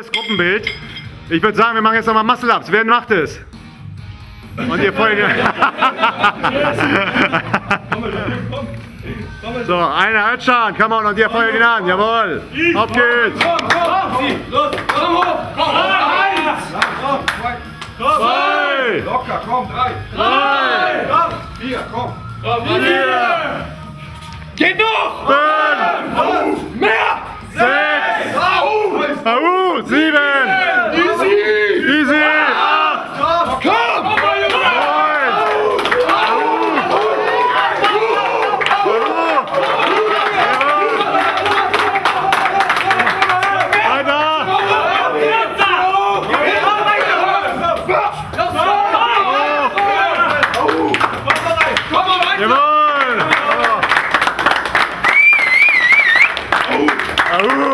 tolles Gruppenbild. Ich würde sagen, wir machen jetzt nochmal Muscle-Ups. Wer macht es? Und ihr folgt. so, einer Halbschan, come on, und ihr feuert ihn an. Jawohl. Auf geht's. Los, komm hoch! Komm, eins! Zwei. Locker, komm, drei! Drei. Komm, vier, komm! Vier. Geht noch! Fünf. Mehr! Sechs. Au! Au, sieben, easy, easy, acht, komm, Jawohl! Au! Au!